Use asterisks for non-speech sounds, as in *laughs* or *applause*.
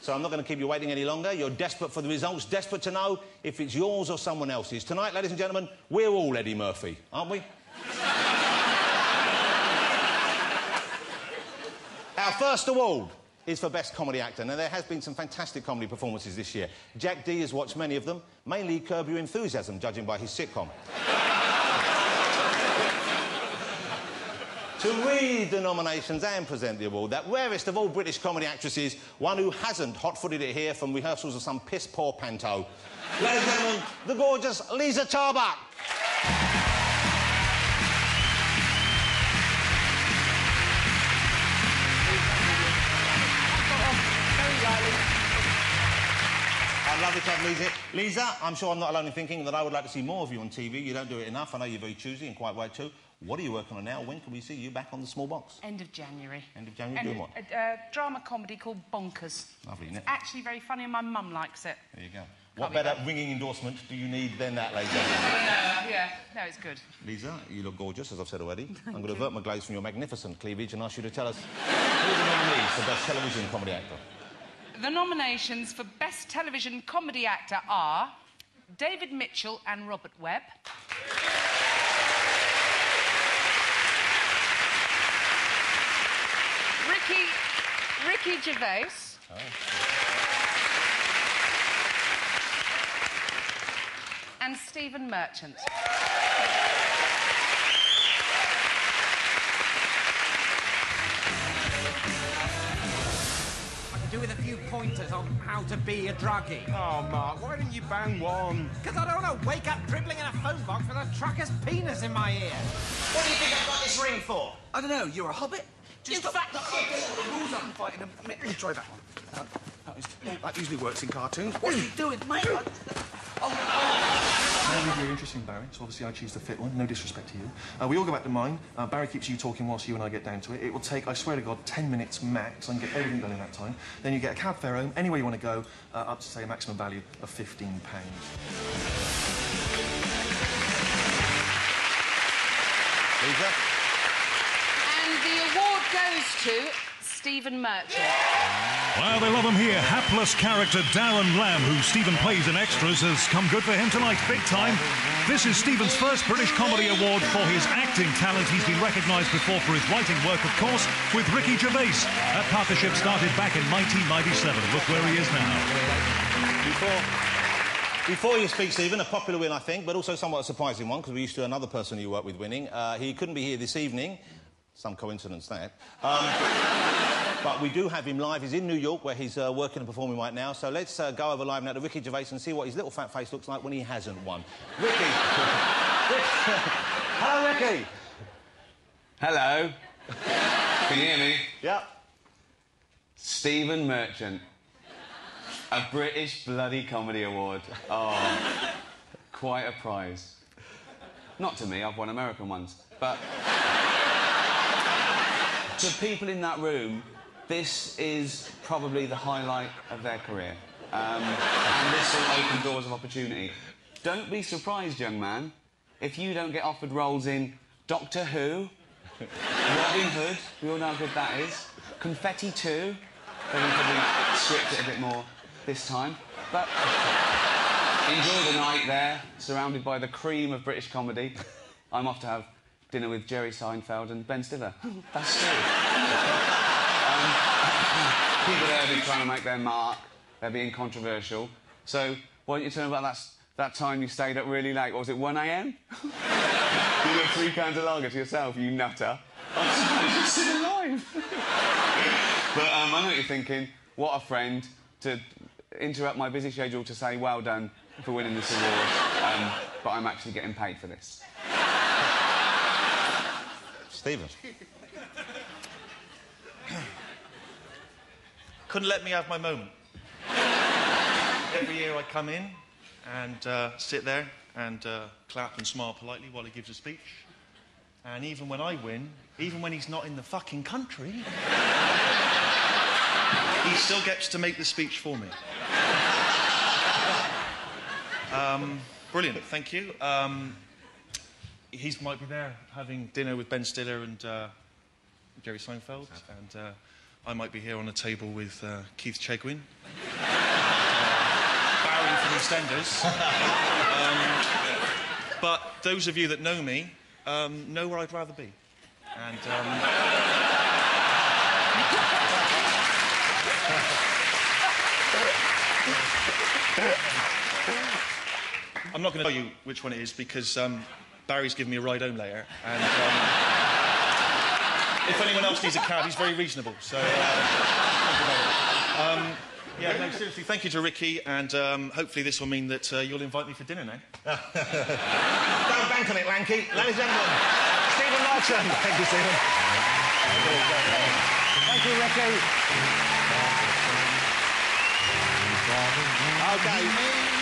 so I'm not going to keep you waiting any longer. You're desperate for the results, desperate to know if it's yours or someone else's. Tonight, ladies and gentlemen, we're all Eddie Murphy, aren't we? *laughs* Our first award is for Best Comedy Actor. Now, there has been some fantastic comedy performances this year. Jack Dee has watched many of them, mainly Curb Your Enthusiasm, judging by his sitcom. *laughs* to read the nominations and present the award, that rarest of all British comedy actresses, one who hasn't hot-footed it here from rehearsals of some piss-poor panto. Ladies and gentlemen, the gorgeous Lisa Tarbuck. I'd love have Lisa. Lisa, I'm sure I'm not alone in thinking that I would like to see more of you on TV. You don't do it enough. I know you're very choosy and quite right too. What are you working on now? When can we see you back on the small box? End of January. End of January, doing what? A, a drama comedy called Bonkers. Lovely, isn't It's actually very funny and my mum likes it. There you go. What be better bad. ringing endorsement do you need than that, ladies? *laughs* yeah, no, it's good. Lisa, you look gorgeous, as I've said already. *laughs* I'm going to avert my gaze from your magnificent cleavage and ask you to tell us who are the nominees for Best Television Comedy Actor. The nominations for Best Television Comedy Actor are David Mitchell and Robert Webb. Ricky, Ricky Gervais. And Stephen Merchant. Do with a few pointers on how to be a druggie. Oh, Mark, why didn't you bang one? Because I don't want to wake up dribbling in a phone box with a trucker's penis in my ear. What do you think I've got this ring for? I don't know, you're a hobbit? Just stop that. The rules I'm fighting. Let me try that one. Uh, that, is, that usually works in cartoons. What are you doing, mate? I- Very, very interesting, Barry. So obviously I choose the fit one, no disrespect to you. Uh, we all go back to mine. Uh, Barry keeps you talking whilst you and I get down to it. It will take, I swear to God, 10 minutes max. I can get everything done in that time. Then you get a cab fare home, anywhere you want to go, uh, up to, say, a maximum value of £15. Lisa? And the award goes to Stephen Merchant. Well, they love him here. Hapless character Darren Lamb, who Stephen plays in extras, has come good for him tonight, big time. This is Stephen's first British Comedy Award for his acting talent. He's been recognised before for his writing work, of course, with Ricky Gervais. That partnership started back in 1997. Look where he is now. Before, before you speak, Stephen, a popular win, I think, but also somewhat a surprising one, because we used to another person you worked with winning. Uh, he couldn't be here this evening. Some coincidence, that. Um, but we do have him live. He's in New York, where he's uh, working and performing right now. So let's uh, go over live now to Ricky Gervais and see what his little fat face looks like when he hasn't won. Ricky! *laughs* Hello, Ricky! Hello. Can you hear me? Yep. Stephen Merchant. A British bloody comedy award. Oh, quite a prize. Not to me, I've won American ones. But to people in that room, this is probably the highlight of their career. Um, and this will open doors of opportunity. Don't be surprised, young man, if you don't get offered roles in Doctor Who, Robin Hood, we all know how good that is. Confetti 2, they will probably script it a bit more this time. But enjoy the night there, surrounded by the cream of British comedy. I'm off to have dinner with Jerry Seinfeld and Ben Stiller. *laughs* That's true. um, *laughs* people there have been trying to make their mark. They're being controversial. So why don't you tell me about that, that time you stayed up really late? What was it, 1 a.m.? *laughs* you had three cans of lager to yourself, you nutter. I'm still alive. but um, I know what you're thinking. What a friend to interrupt my busy schedule to say well done for winning this award. Um, but I'm actually getting paid for this. Stephen. couldn't let me have my moment. Every year I come in and uh, sit there and uh, clap and smile politely while he gives a speech. And even when I win, even when he's not in the fucking country, he still gets to make the speech for me. Um, brilliant, thank you. Um, he might be there having dinner with Ben Stiller and uh, Jerry Seinfeld. And uh, I might be here on a table with uh, Keith Chegwin, *laughs* Barry from EastEnders. Um, but those of you that know me um, know where I'd rather be. And um, I'm not going to tell you which one it is because um, Barry's giving me a ride home later. And um, if anyone else needs a cab, he's very reasonable. So, uh, think about it. Um, yeah, no, seriously, thank you to Ricky, and um, hopefully this will mean that uh, you'll invite me for dinner now. *laughs* Don't bank on it, Lanky. Ladies and gentlemen, Stephen Merchant. Thank you, Stephen. Thank you, Ricky. Okay.